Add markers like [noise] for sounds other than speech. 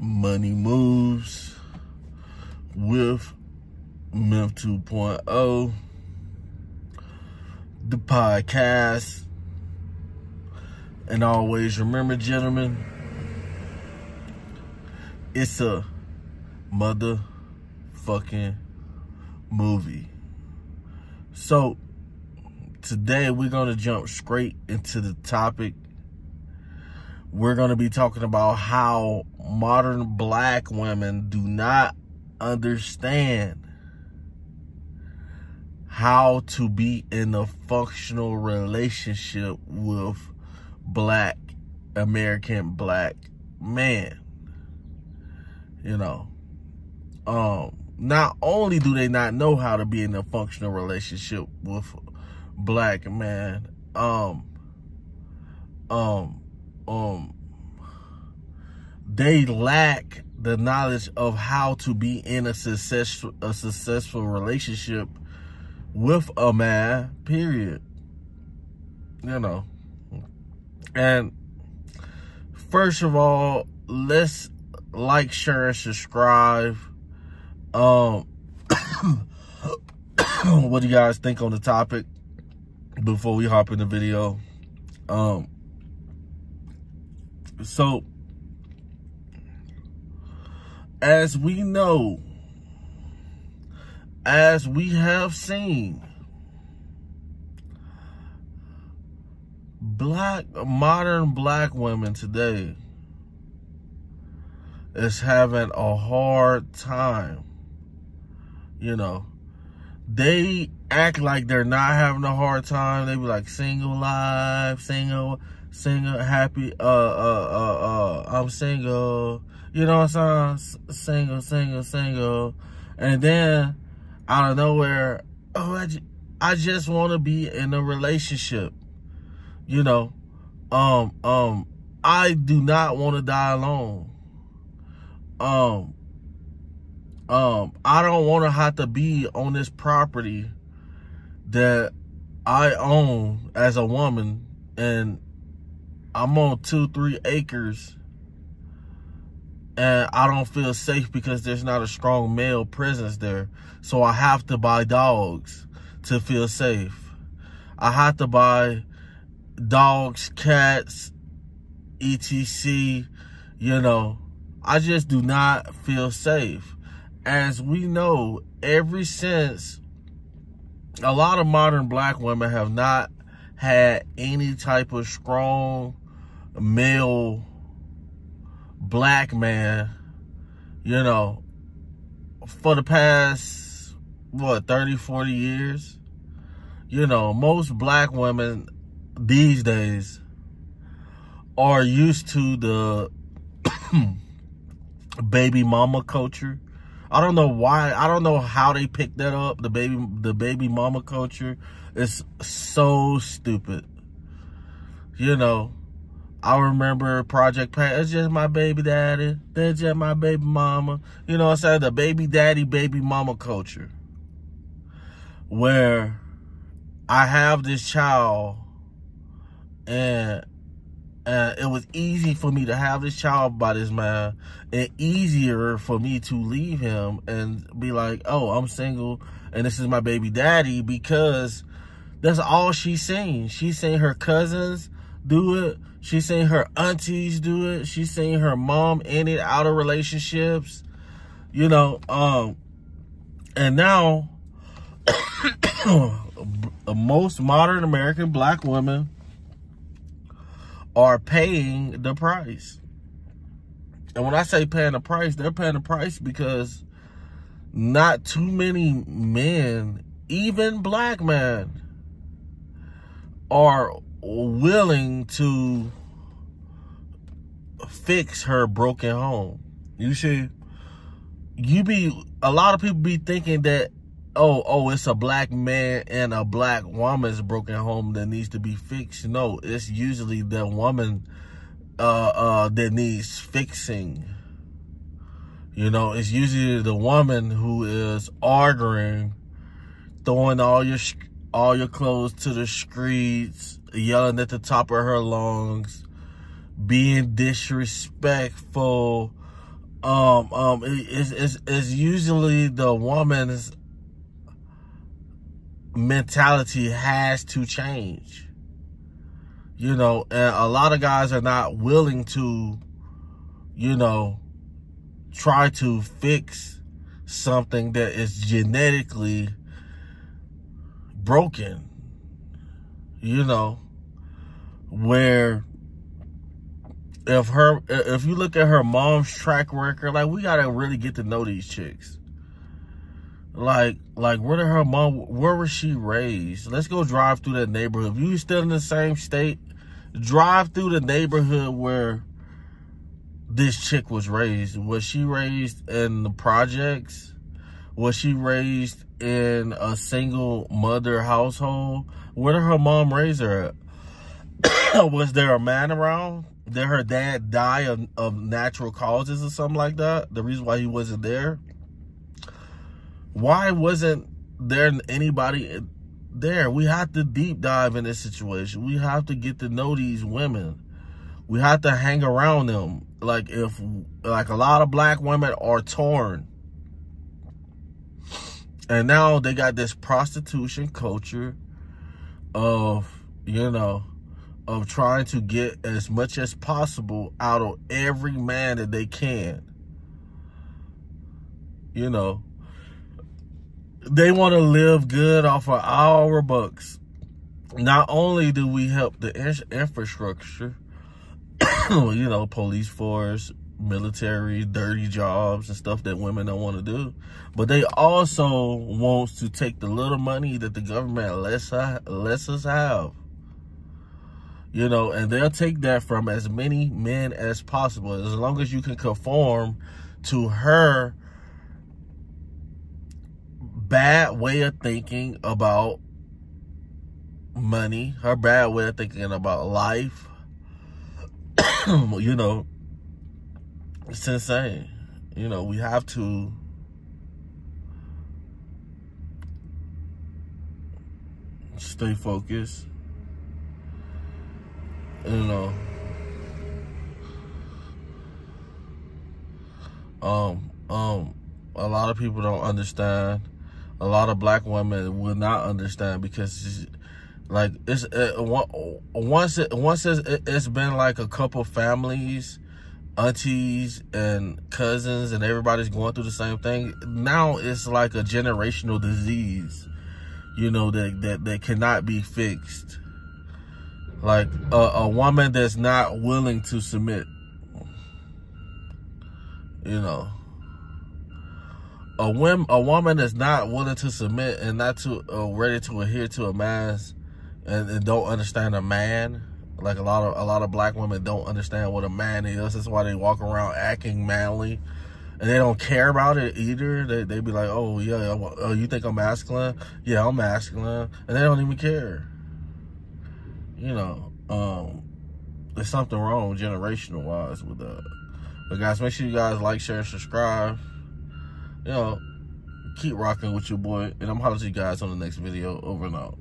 Money Moves with Memph 2.0, the podcast. And always remember, gentlemen, it's a motherfucking movie. So, today we're going to jump straight into the topic. We're going to be talking about how modern black women do not understand how to be in a functional relationship with black American black man. You know, um, not only do they not know how to be in a functional relationship with black man, um, um, um, they lack the knowledge of how to be in a successful a successful relationship with a man, period. You know. And first of all, let's like, share, and subscribe. Um [coughs] what do you guys think on the topic before we hop in the video? Um so as we know, as we have seen, black, modern black women today is having a hard time. You know, they act like they're not having a hard time. They be like single life, single, single, happy, uh, uh, uh, uh, I'm single, you know what I'm saying? Single, single, single. And then out of nowhere, oh, I, just, I just want to be in a relationship. You know, um, um, I do not want to die alone. Um, um, I don't want to have to be on this property that I own as a woman and I'm on two, three acres and I don't feel safe because there's not a strong male presence there. So I have to buy dogs to feel safe. I have to buy dogs, cats, etc. You know, I just do not feel safe. As we know, ever since a lot of modern black women have not had any type of strong male black man, you know, for the past, what, 30, 40 years, you know, most black women these days are used to the [coughs] baby mama culture. I don't know why. I don't know how they picked that up. The baby, the baby mama culture is so stupid. You know, I remember Project Pat. It's just my baby daddy. That's just my baby mama. You know what I'm saying? The baby daddy, baby mama culture. Where I have this child and and it was easy for me to have this child by this man and easier for me to leave him and be like, oh, I'm single and this is my baby daddy because that's all she's seen. She's seen her cousins do it. She's seen her aunties do it. She's seen her mom in it, out of relationships. You know, um, and now [coughs] most modern American black women are paying the price. And when I say paying the price, they're paying the price because not too many men, even black men, are willing to fix her broken home. You see, you be a lot of people be thinking that oh oh it's a black man and a black woman's broken home that needs to be fixed. No, it's usually the woman uh uh that needs fixing. You know, it's usually the woman who is arguing, throwing all your all your clothes to the streets, yelling at the top of her lungs, being disrespectful, um, um, it, it's, it's, it's usually the woman's mentality has to change. You know, and a lot of guys are not willing to, you know, try to fix something that is genetically broken. You know, where if her if you look at her mom's track record, like we gotta really get to know these chicks. Like like where did her mom where was she raised? Let's go drive through that neighborhood. If you still in the same state, drive through the neighborhood where this chick was raised. Was she raised in the projects? Was she raised in a single mother household? Where did her mom raise her [coughs] was there a man around? Did her dad die of, of natural causes or something like that? The reason why he wasn't there? Why wasn't there anybody there? We have to deep dive in this situation. We have to get to know these women. We have to hang around them. Like if, like a lot of black women are torn. And now they got this prostitution culture of, you know, of trying to get as much as possible out of every man that they can. You know, they want to live good off of our bucks. Not only do we help the infrastructure, [coughs] you know, police force, military, dirty jobs and stuff that women don't want to do, but they also wants to take the little money that the government lets, lets us have you know, and they'll take that from as many men as possible, as long as you can conform to her bad way of thinking about money, her bad way of thinking about life. [coughs] you know, it's insane. You know, we have to stay focused you know, um, um, a lot of people don't understand. A lot of black women will not understand because, like, it's it, once it once it's, it's been like a couple families, aunties and cousins, and everybody's going through the same thing. Now it's like a generational disease, you know, that that that cannot be fixed like a, a woman that's not willing to submit. You know, a woman, a woman that's not willing to submit and not to uh, ready to adhere to a man's and, and, don't understand a man. Like a lot of a lot of black women don't understand what a man is. That's why they walk around acting manly, and they don't care about it either. They they be like, oh yeah, oh you think I'm masculine? Yeah, I'm masculine, and they don't even care you know, um, there's something wrong generational wise with that. But guys, make sure you guys like, share, and subscribe. You know, keep rocking with your boy. And I'm holler to you guys on the next video. Over and out.